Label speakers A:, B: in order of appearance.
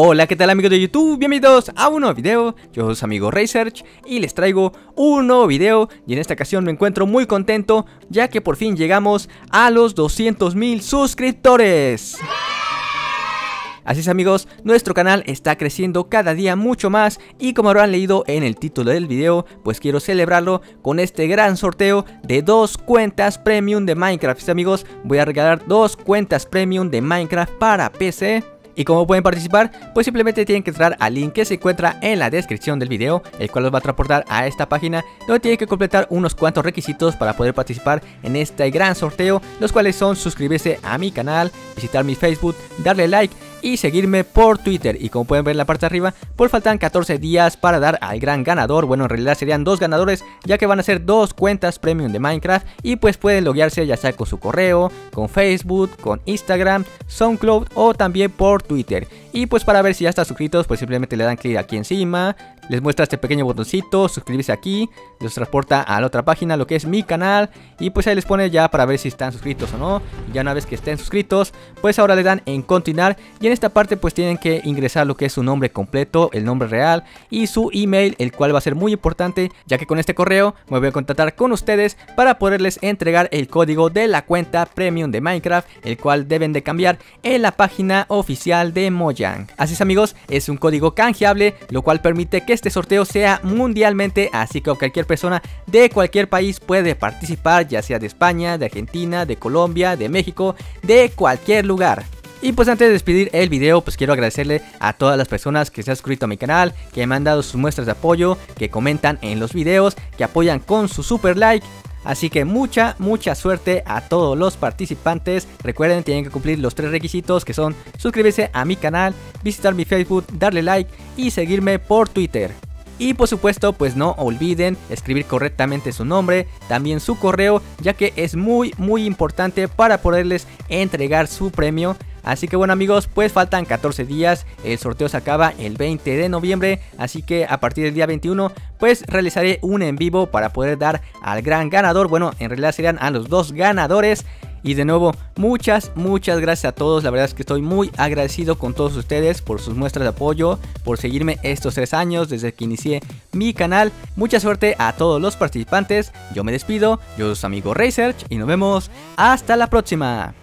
A: Hola, ¿qué tal amigos de YouTube? Bienvenidos a un nuevo video, yo soy su amigo Research y les traigo un nuevo video y en esta ocasión me encuentro muy contento ya que por fin llegamos a los 200 mil suscriptores. Así es amigos, nuestro canal está creciendo cada día mucho más y como habrán leído en el título del video, pues quiero celebrarlo con este gran sorteo de dos cuentas premium de Minecraft. ¿Sí, amigos, voy a regalar dos cuentas premium de Minecraft para PC. ¿Y cómo pueden participar? Pues simplemente tienen que entrar al link que se encuentra en la descripción del video, el cual los va a transportar a esta página, donde tienen que completar unos cuantos requisitos para poder participar en este gran sorteo, los cuales son suscribirse a mi canal, visitar mi Facebook, darle like y seguirme por Twitter. Y como pueden ver en la parte de arriba, pues faltan 14 días para dar al gran ganador. Bueno, en realidad serían dos ganadores, ya que van a ser dos cuentas premium de Minecraft. Y pues pueden loguearse ya sea con su correo, con Facebook, con Instagram, SoundCloud o también por Twitter. Y pues para ver si ya están suscritos, pues simplemente le dan clic aquí encima, les muestra este pequeño botoncito, suscribirse aquí, los transporta a la otra página, lo que es mi canal, y pues ahí les pone ya para ver si están suscritos o no. Ya una vez que estén suscritos, pues ahora le dan en continuar, y en esta parte pues tienen que ingresar lo que es su nombre completo, el nombre real, y su email, el cual va a ser muy importante, ya que con este correo me voy a contactar con ustedes para poderles entregar el código de la cuenta premium de Minecraft, el cual deben de cambiar en la página oficial de Así es amigos, es un código canjeable, lo cual permite que este sorteo sea mundialmente, así que cualquier persona de cualquier país puede participar, ya sea de España, de Argentina, de Colombia, de México, de cualquier lugar. Y pues antes de despedir el video, pues quiero agradecerle a todas las personas que se han suscrito a mi canal, que me han dado sus muestras de apoyo, que comentan en los videos, que apoyan con su super like. Así que mucha, mucha suerte a todos los participantes. Recuerden, tienen que cumplir los tres requisitos que son suscribirse a mi canal, visitar mi Facebook, darle like y seguirme por Twitter. Y por supuesto, pues no olviden escribir correctamente su nombre, también su correo, ya que es muy muy importante para poderles entregar su premio. Así que bueno amigos, pues faltan 14 días, el sorteo se acaba el 20 de noviembre, así que a partir del día 21 pues realizaré un en vivo para poder dar al gran ganador, bueno en realidad serían a los dos ganadores. Y de nuevo, muchas, muchas gracias a todos. La verdad es que estoy muy agradecido con todos ustedes por sus muestras de apoyo, por seguirme estos tres años desde que inicié mi canal. Mucha suerte a todos los participantes. Yo me despido, yo soy su amigo Research y nos vemos hasta la próxima.